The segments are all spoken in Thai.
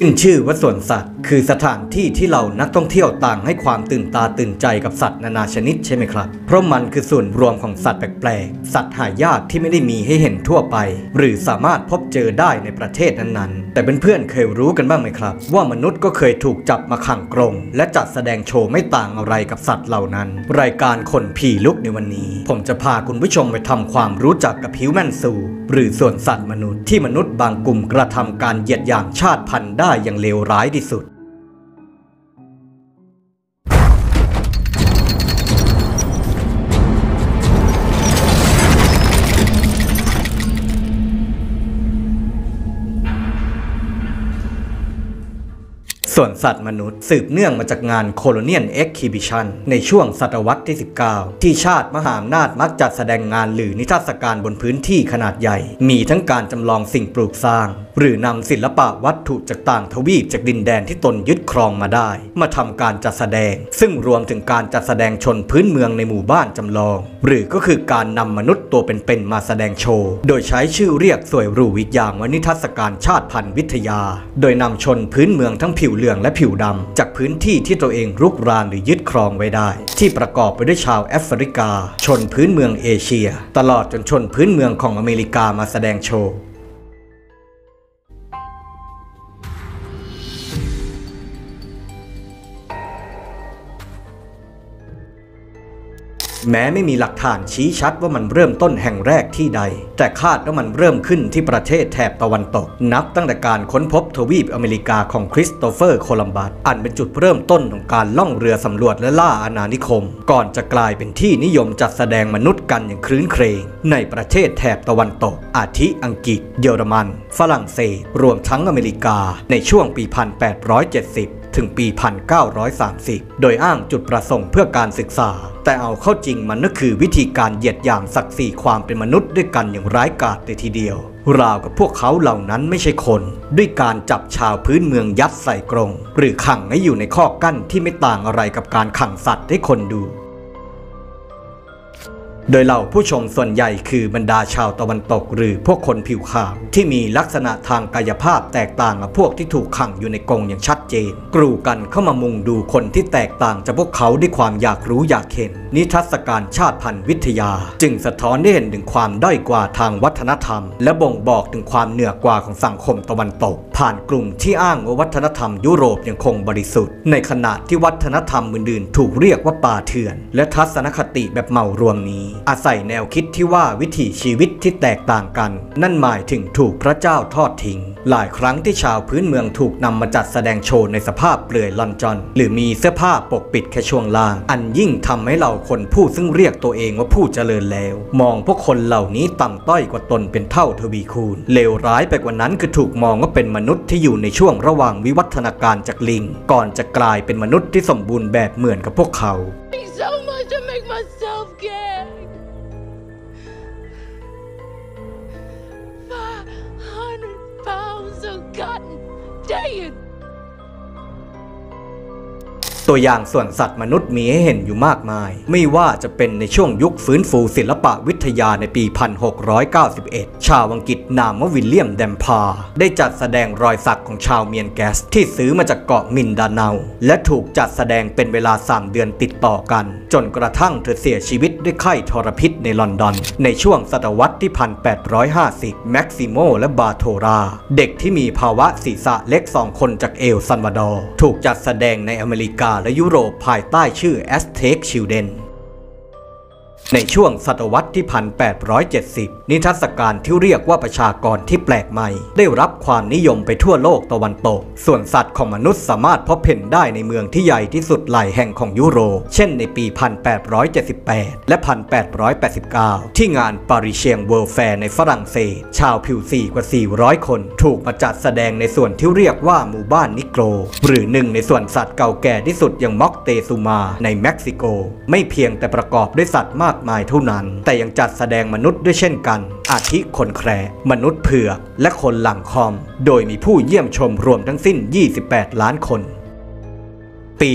ขึ้นชื่อว่าสวนสัตว์ คือสถานที่ที่เรานักท่องเที่ยวต่างให้ความตื่นตาตื่นใจกับสัตว์นานาชนิดใช่ไหมครับ เพราะมันคือส่วนรวมของสัตว์แปลกๆ สัตว์หายากที่ไม่ได้มีให้เห็นทั่วไป หรือสามารถพบเจอได้ในประเทศนั้นๆ แต่เพื่อนๆเคยรู้กันบ้างไหมครับ ว่ามนุษย์ก็เคยถูกจับมาขังกรงและจัดแสดงโชว์ไม่ต่างอะไรกับสัตว์เหล่านั้น รายการคนผีลุกในวันนี้ ผมจะพาคุณผู้ชมไปทำความรู้จักกับฮิวแมนซูหรือส่วนสัตว์มนุษย์ที่มนุษย์บางกลุ่มกระทำการเหยียดหยามชาติพันธุ์ได้อย่างเลวร้ายที่สุด ส่วนสัตว์มนุษย์สืบเนื่องมาจากงาน Colonial Exhibition ในช่วงศตวรรษที่ 19 ที่ชาติมหาอำนาจมักจัดแสดงงานหรือนิทรรศการบนพื้นที่ขนาดใหญ่ มีทั้งการจำลองสิ่งปลูกสร้าง หรือนำศิลปะวัตถุจากต่างทวีปจากดินแดนที่ตนยึดครองมาได้ มาทำการจัดแสดง ซึ่งรวมถึงการจัดแสดงชนพื้นเมืองในหมู่บ้านจำลอง หรือก็คือการนำมนุษย์ตัวเป็นๆมาแสดงโชว์ โดยใช้ชื่อเรียกสวยหรูวิกอย่างว่านิทรรศการชาติพันธุ์วิทยา โดยนำชนพื้นเมืองทั้งผิวเหลืองและผิวดำจากพื้นที่ที่ตัวเองรุกรานหรือยึดครองไว้ได้ ที่ประกอบไปด้วยชาวแอฟริกา ชนพื้นเมืองเอเชีย ตลอดจนชนพื้นเมืองของอเมริกามาแสดงโชว์ แม้ไม่มีหลักฐานชี้ชัดว่ามันเริ่มต้นแห่งแรกที่ใด แต่คาดว่ามันเริ่มขึ้นที่ประเทศแถบตะวันตก นับตั้งแต่การค้นพบทวีปอเมริกาของคริสโตเฟอร์โคลัมบัสอันเป็นจุดเริ่มต้นของการล่องเรือสำรวจและล่าอาณานิคม ก่อนจะกลายเป็นที่นิยมจัดแสดงมนุษย์กันอย่างครื้นเครง ในประเทศแถบตะวันตก อาทิอังกฤษ เยอรมัน ฝรั่งเศส รวมทั้งอเมริกา ในช่วงปี 1870 ถึงปี 1930 โดยอ้างจุดประสงค์เพื่อการศึกษา แต่เอาเข้าจริงมันก็คือวิธีการเหยียดหยามศักดิ์ศรีความเป็นมนุษย์ด้วยกันอย่างร้ายกาจเลยทีเดียว ราวกับพวกเขาเหล่านั้นไม่ใช่คน ด้วยการจับชาวพื้นเมืองยัดใส่กรง หรือขังให้อยู่ในข้อกั้นที่ไม่ต่างอะไรกับการขังสัตว์ให้คนดู โดยเหล่าผู้ชมส่วนใหญ่คือบรรดาชาวตะวันตกหรือพวกคนผิวขาว ที่มีลักษณะทางกายภาพแตกต่างกับพวกที่ถูกขังอยู่ในกรงอย่างชัดเจนกรูกันเข้ามามุงดูคนที่แตกต่างจากพวกเขาด้วยความอยากรู้อยากเห็น นิทรรศการชาติพันธุ์วิทยา จึงสะท้อนได้เห็นถึงความด้อยกว่าทางวัฒนธรรม และบ่งบอกถึงความเหนือกว่าของสังคมตะวันตก ผ่านกลุ่มที่อ้างว่าวัฒนธรรมยุโรปยังคงบริสุทธิ์ ในขณะที่วัฒนธรรมอื่นๆ ถูกเรียกว่าป่าเถื่อน และทัศนคติแบบเหมารวมนี้ อาศัยแนวคิดที่ว่าวิถีชีวิตที่แตกต่างกัน นั่นหมายถึงถูกพระเจ้าทอดทิ้ง หลายครั้งที่ชาวพื้นเมืองถูกนำมาจัดแสดงโชว์ในสภาพเปลือยลอนจอนหรือมีเสื้อผ้าปกปิดแค่ช่วงล่าง อันยิ่งทำให้เราคนผู้ซึ่งเรียกตัวเองว่าผู้เจริญแล้ว มองพวกคนเหล่านี้ต่ำต้อยกว่าตนเป็นเท่าทวีคูณเลวร้ายไปกว่านั้นคือถูกมองว่าเป็นมนุษย์ที่อยู่ในช่วงระหว่างวิวัฒนาการจากลิง ก่อนจะกลายเป็นมนุษย์ที่สมบูรณ์แบบเหมือนกับพวกเขา so much to make myself gag. Five hundred pounds of cotton. Dang it. ตัวอย่างส่วนสัตว์มนุษย์มีให้เห็นอยู่มากมาย ไม่ว่าจะเป็นในช่วงยุคฟื้นฟูศิลปะวิทยาในปี 1691 ชาวอังกฤษนามว่าวิลเลียมแดมพา ได้จัดแสดงรอยสักของชาวเมียนแกส ที่ซื้อมาจากเกาะมินดาเนา และถูกจัดแสดงเป็นเวลา 3 เดือนติดต่อกัน จนกระทั่งเธอเสียชีวิตด้วยไข้ทรพิษในลอนดอน ในช่วงศตวรรษที่ 1850 แม็กซิโมและบาโทรา เด็กที่มีภาวะศีรษะเล็กสองคนจากเอลซัลวาดอร์ ถูกจัดแสดงในอเมริกาและยุโรปภายใต้ชื่อ Aztec Children ในช่วงศตวรรษที่ 1870 นิทรรศการที่เรียกว่าประชากรที่แปลกใหม่ ได้รับความนิยมไปทั่วโลกตะวันตก ส่วนสัตว์ของมนุษย์สามารถพบเห็นได้ในเมืองที่ใหญ่ที่สุดหลายแห่งของยุโรป เช่นในปี 1878 และ 1889 ที่งาน Parisian World Fair ในฝรั่งเศส ชาวผิวสีกว่า 400 คน ถูกมาจัดแสดงในส่วนที่เรียกว่าหมู่บ้านนิโกร หรือหนึ่งในสวนสัตว์เก่าแก่ที่สุดอย่างม็อกเตซูมาในเม็กซิโก ไม่เพียงแต่ประกอบด้วยสัตว์มากมายเท่านั้น แต่ยังจัดแสดงมนุษย์ด้วยเช่นกัน อาทิคนแคระมนุษย์เผือกและคนหลังค่อม โดยมีผู้เยี่ยมชมรวมทั้งสิ้น 28 ล้านคนปี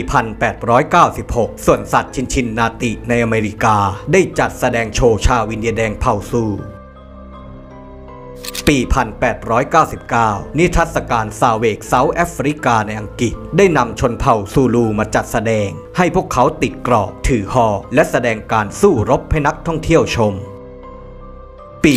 1896 สวนสัตว์ซินซินนาติในอเมริกา ได้จัดแสดงโชว์ชาวอินเดียแดงเผ่าซู ปี 1899 นิทรรศการ Savage South Africa ในอังกฤษ ได้นำชนเผ่าซูลูมาจัดแสดง ให้พวกเขาตีกลอง ถือหอกและแสดงการสู้รบให้นักท่องเที่ยวชม ปี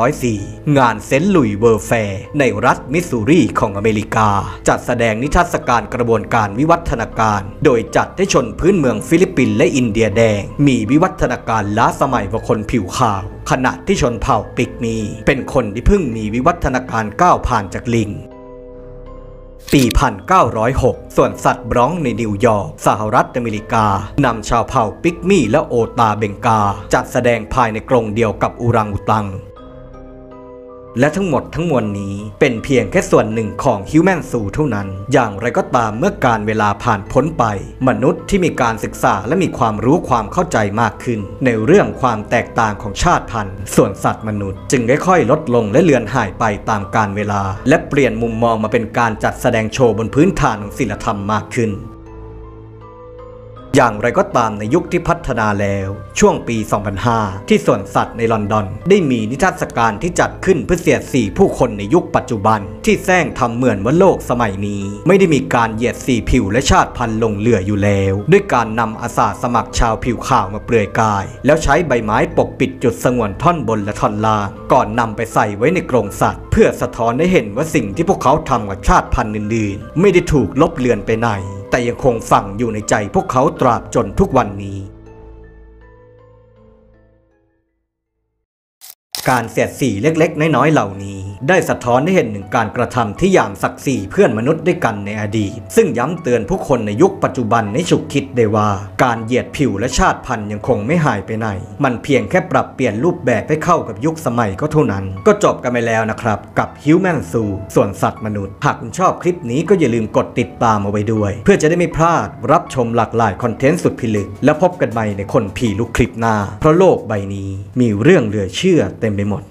1904 งานเซนต์หลุยส์ World Fair ในรัฐมิสซูรีของอเมริกา จัดแสดงนิทรรศการกระบวนการวิวัฒนาการ โดยจัดให้ชนพื้นเมืองฟิลิปปินส์และอินเดียแดง มีวิวัฒนาการล้าสมัยกว่าคนผิวขาว ขณะที่ชนเผ่าปิกมี เป็นคนที่เพิ่งมีวิวัฒนาการก้าวผ่านจากลิง ปี1906 สวนสัตว์บรองซ์ในนิวยอร์กสหรัฐอเมริกานำชาวเผ่าปิกมี่และโอตาเบงกา จัดแสดงภายในกรงเดียวกับอูรังอุตัง และทั้งหมดทั้งมวลนี้เป็นเพียงแค่ส่วนหนึ่งของ Human Zoo เท่านั้น อย่างไรก็ตามเมื่อการเวลาผ่านพ้นไป มนุษย์ที่มีการศึกษาและมีความรู้ความเข้าใจมากขึ้น ในเรื่องความแตกต่างของชาติพันธุ์ ส่วนสัตว์มนุษย์ จึงค่อยๆลดลงและเลือนหายไปตามกาลเวลา และเปลี่ยนมุมมองมาเป็นการจัดแสดงโชว์บนพื้นฐานของศิลธรรมมากขึ้น อย่างไรก็ตามในยุคที่พัฒนาแล้วช่วงปี 2005 ที่สวนสัตว์ในลอนดอน ได้มีนิทรรศการที่จัดขึ้นเพื่อเสียดสีผู้คนในยุคปัจจุบัน ที่แซงทำเหมือนว่าโลกสมัยนี้ ไม่ได้มีการเหยียดสีผิวและชาติพันธุ์ลงเหลืออยู่แล้ว ด้วยการนำอาสาสมัครชาวผิวขาวมาเปลือยกาย แล้วใช้ใบไม้ปกปิดจุดสงวนท่อนบนและท่อนล่างก่อนนำไปใส่ไว้ในกรงสัตว์ เพื่อสะท้อนให้เห็นว่าสิ่งที่พวกเขาทำกับชาติพันธุ์อื่นๆ ไม่ได้ถูกลบเลือนไปไหน แต่ยังคงฝังอยู่ในใจพวกเขาตราบจนทุกวันนี้ การเสียดสีเล็กๆ น้อยๆ เหล่านี้ ได้สะท้อนให้เห็นถึงการกระทำที่อย่างศักดิ์ศรีเพื่อนมนุษย์ด้วยกันในอดีต ซึ่งย้ำเตือนผู้คนในยุคปัจจุบันให้ฉุกคิดได้ว่า การเหยียดผิวและชาติพันธุ์ยังคงไม่หายไปไหน มันเพียงแค่ปรับเปลี่ยนรูปแบบให้เข้ากับยุคสมัยก็เท่านั้น ก็จบกันไปแล้วนะครับ กับ Human Zoo ส่วนสัตว์มนุษย์ หากคุณชอบคลิปนี้ก็อย่าลืมกดติดตามเอาไว้ด้วย เพื่อจะได้ไม่พลาดรับชมหลากหลายคอนเทนต์สุดพิลึกและพบกันใหม่ในคนผีลุกคลิปหน้า เพราะโลกใบนี้มีเรื่องเหลือเชื่อเต็มไปหมด